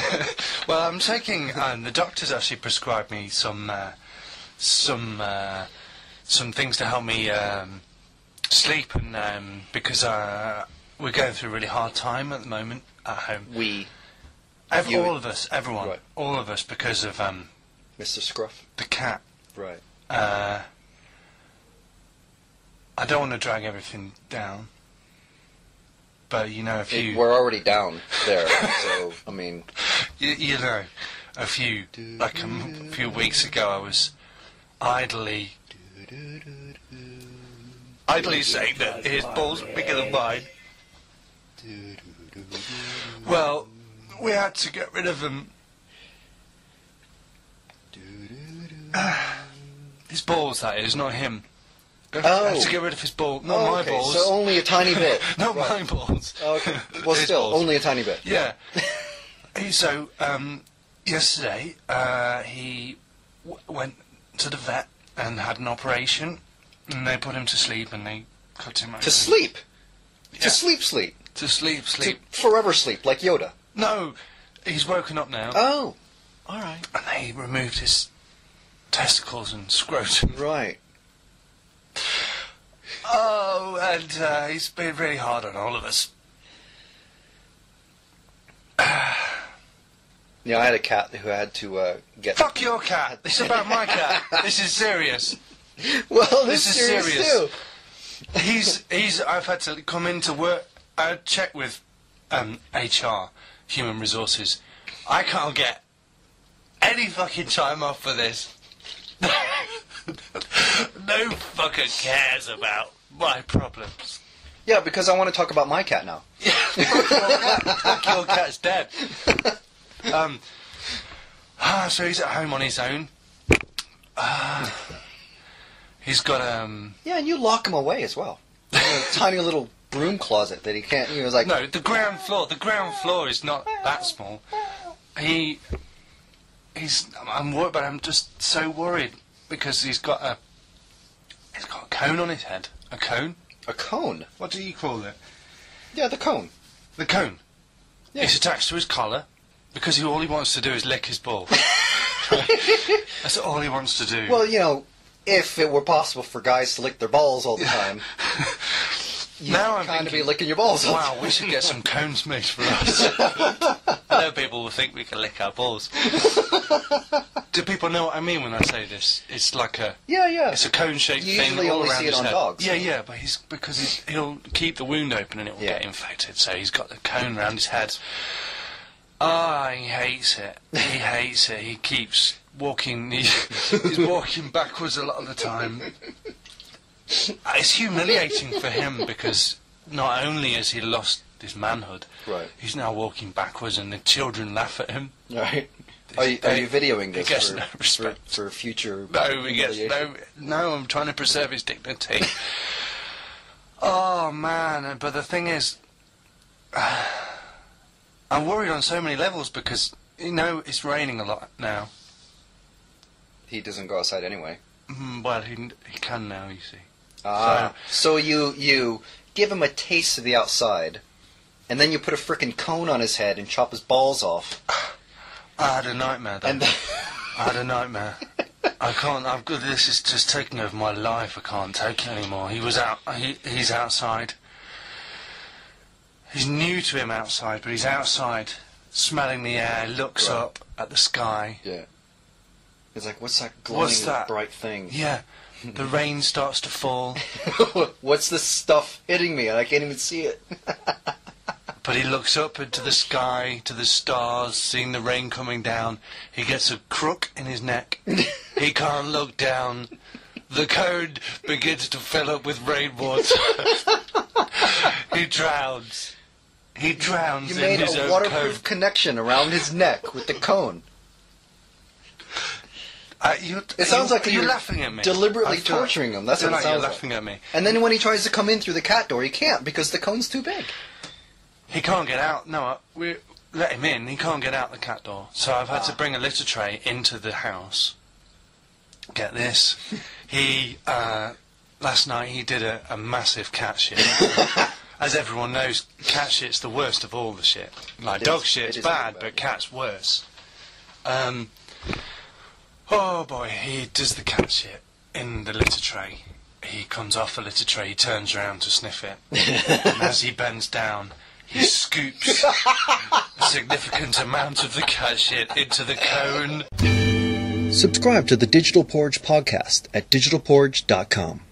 well, I'm taking. Um, the doctor's actually prescribed me some uh, some uh, some things to help me um, sleep, and um, because uh, we're going through a really hard time at the moment at home. We, Ev- You- all of us, everyone, Right. all of us, because of um, Mr. Scruff. the cat. Right. Uh, I don't want to drag everything down, but you know, if It- you we're already down there, so I mean, You, you know, a few like a m- few weeks ago, I was idly, idly saying that his balls are bigger than mine. Well, we had to get rid of him. Uh, his balls, that is, not him. I Oh. had to get rid of his balls, not Oh, my okay, balls. So only a tiny bit. not Right. my balls. Okay. Well, His still, balls. only a tiny bit. Yeah. so um, yesterday uh, he w- went to the vet and had an operation, and they put him to sleep and they cut him open. To sleep. Yeah. To sleep, sleep. To sleep, sleep. To forever sleep, like Yoda. No, he's woken up now, Oh. All right. and they removed his testicles and scrotum. Right. Oh, and uh, he's been really hard on all of us. Yeah, I had a cat who had to uh, get. Fuck your cat. This is about my cat. This is serious. Well, This this, is serious, serious. too. He's he's. I've had to come into work. I check with um, HR, human resources. I can't get any fucking time off for this. no fucker cares about my problems. Yeah, because I want to talk about my cat now. Fuck your cat's dead. Um. Ah, so he's at home on his own. Ah, he's got um. Yeah, and you lock him away as well. In a tiny little broom closet that he can't. He was like, No, the ground floor. The ground floor is not that small. He, he's. I'm worried, but I'm just so worried because he's got a. He's got a cone on his head. A cone. a cone. What do you call it? Yeah, the cone. The cone. Yeah. It's attached to his collar because he, all he wants to do is lick his ball. That's all he wants to do. Well, you know, if it were possible for guys to lick their balls all the time, you'd Now I'm kind of be licking your balls. Wow, we should get some cones made for us. I know people will think we can lick our balls. Do people know what I mean when I say this? It's like a Yeah, yeah. it's a cone-shaped You thing usually all only around see it his on head. dogs. Yeah, yeah, but he's because he, he'll keep the wound open and it will Yeah. get infected. So he's got the cone around his head. Ah, he hates it. He hates it. He keeps walking. He, he's walking backwards a lot of the time. It's humiliating for him because not only has he lost his manhood, Right. he's now walking backwards, and the children laugh at him. Right. Are you, are you videoing this for, no for, respect. for future? No, he gets no. No, I'm trying to preserve his dignity. oh man! But the thing is, I'm worried on so many levels because you know it's raining a lot now. He doesn't go outside anyway. Mm, Well, he he can now. You see. Ah. So you you give him a taste of the outside, and then you put a frickin' cone on his head and chop his balls off, I had a nightmare. Though. and I had a nightmare. I can't. I've got. This is just taking over my life. I can't take it anymore. He was out. He, he's outside. He's new to him outside, but he's outside, smelling the air. Looks Right. up at the sky. yeah. It's like, what's that glowing What's that? bright thing? Yeah. The rain starts to fall, what's this stuff hitting me? and I can't even see it. but he looks up into the sky, to the stars, seeing the rain coming down. He gets a crook in his neck. he can't look down. The cone begins to fill up with rainwater. He drowns. He drowns You in made his a own waterproof cone. connection around his neck with the cone. Uh, you, It sounds like you're you're laughing at me. deliberately I feel- torturing him. That's I feel what it like sounds you're like. laughing at me. And then when he tries to come in through the cat door, he can't because the cone's too big. He can't get out. No, we let him in. He can't get out the cat door. So I've had to bring a litter tray into the house. Get this. He uh, last night he did a, a massive cat shit. as everyone knows, cat shit's the worst of all the shit. Like It dog is- shit's it is bad, bad, but yeah. cat's worse. Um, oh boy, he does the cat shit in the litter tray. He comes off the litter tray, he turns around to sniff it, and as he bends down, he scoops a significant amount of the cat shit into the cone. Subscribe to the Digital Porridge podcast at digitalporridge.com.